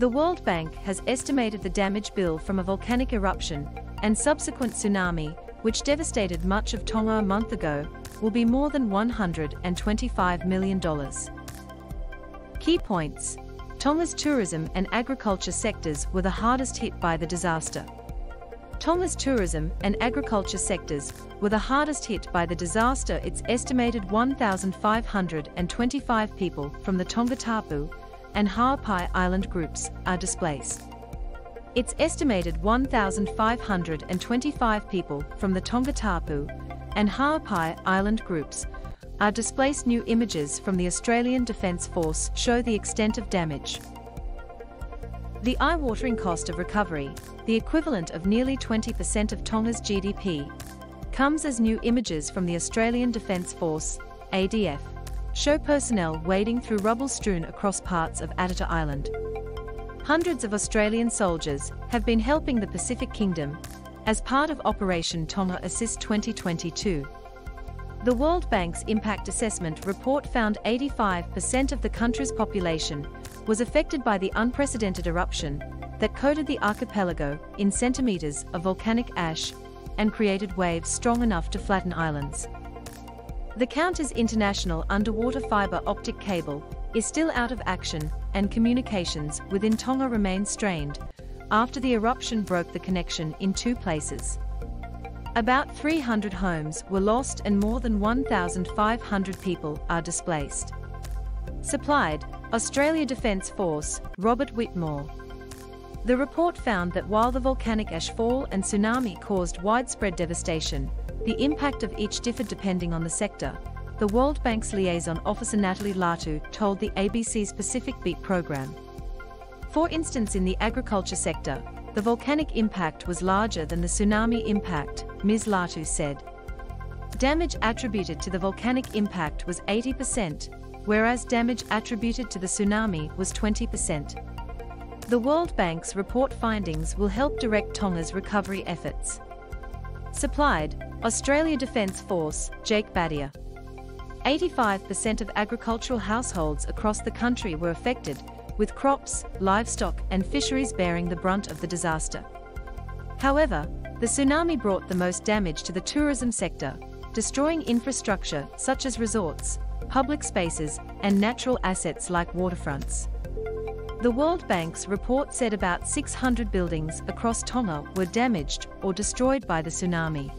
The World Bank has estimated the damage bill from a volcanic eruption and subsequent tsunami, which devastated much of Tonga a month ago, will be more than $125 million. Key points Tonga's tourism and agriculture sectors were the hardest hit by the disaster. Tonga's tourism and agriculture sectors were the hardest hit by the disaster. It's estimated 1,525 people from the Tongatapu and Ha'apai Island groups are displaced. It's estimated 1,525 people from the Tongatapu and Ha'apai Island groups are displaced. New images from the Australian Defence Force show the extent of damage. The eye-watering cost of recovery the equivalent of nearly 20% of Tonga's GDP, comes as new images from the Australian Defence Force, ADF, show personnel wading through rubble strewn across parts of Atata Island. Hundreds of Australian soldiers have been helping the Pacific Kingdom as part of Operation Tonga Assist 2022. The World Bank's Impact Assessment report found 85% of the country's population was affected by the unprecedented eruption that coated the archipelago in centimeters of volcanic ash and created waves strong enough to flatten islands. The Counters International underwater fiber optic cable is still out of action and communications within Tonga remain strained after the eruption broke the connection in two places. About 300 homes were lost and more than 1,500 people are displaced. Supplied, Australia Defence Force, Robert Whitmore. The report found that while the volcanic ash fall and tsunami caused widespread devastation, the impact of each differed depending on the sector. The World Bank's liaison officer Natalie Latu told the ABC's Pacific Beat program. For instance in the agriculture sector, the volcanic impact was larger than the tsunami impact, Ms. Latu said. Damage attributed to the volcanic impact was 80%, whereas damage attributed to the tsunami was 20%. The World Bank's report findings will help direct Tonga's recovery efforts. Supplied, Australia Defence Force, Jake Badia. 85% of agricultural households across the country were affected, with crops, livestock and fisheries bearing the brunt of the disaster. However, the tsunami brought the most damage to the tourism sector, destroying infrastructure such as resorts, public spaces, and natural assets like waterfronts. The World Bank's report said about 600 buildings across Tonga were damaged or destroyed by the tsunami.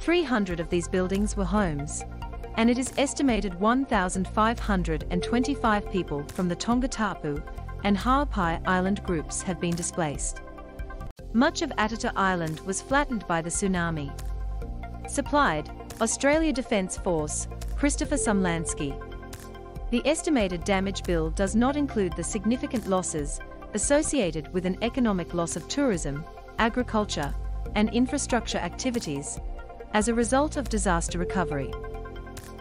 300 of these buildings were homes, and it is estimated 1,525 people from the Tongatapu and Ha'apai Island groups have been displaced. Much of Atata Island was flattened by the tsunami. Supplied, Australia Defence Force, Christopher Sumlansky, the estimated damage bill does not include the significant losses associated with an economic loss of tourism, agriculture, and infrastructure activities as a result of disaster recovery.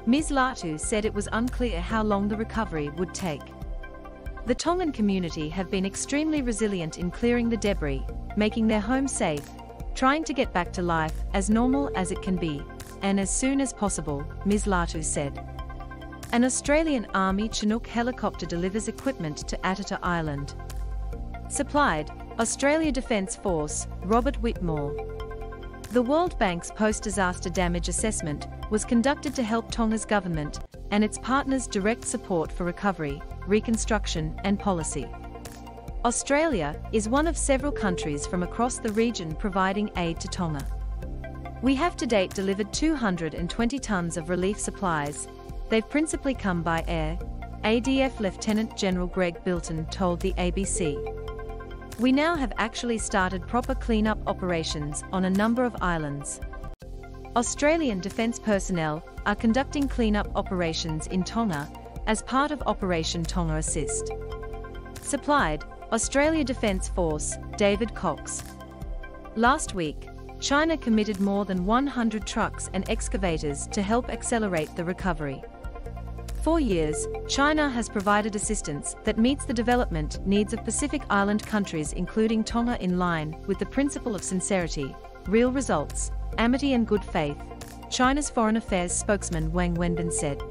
Ms. Latu said it was unclear how long the recovery would take. The Tongan community have been extremely resilient in clearing the debris, making their homes safe, trying to get back to life as normal as it can be, and as soon as possible, Ms. Latu said. An Australian Army Chinook helicopter delivers equipment to Atata Island. Supplied, Australia Defence Force, Robert Whitmore. The World Bank's post-disaster damage assessment was conducted to help Tonga's government and its partners direct support for recovery, reconstruction and policy. Australia is one of several countries from across the region providing aid to Tonga. We have to date delivered 220 tonnes of relief supplies, They've principally come by air, ADF Lieutenant General Greg Bilton told the ABC. We now have actually started proper cleanup operations on a number of islands. Australian defence personnel are conducting cleanup operations in Tonga as part of Operation Tonga Assist. Supplied, Australia Defence Force, David Cox. Last week, China committed more than 100 trucks and excavators to help accelerate the recovery four years, China has provided assistance that meets the development needs of Pacific Island countries including Tonga in line with the principle of sincerity, real results, amity and good faith, China's Foreign Affairs spokesman Wang Wenbin said.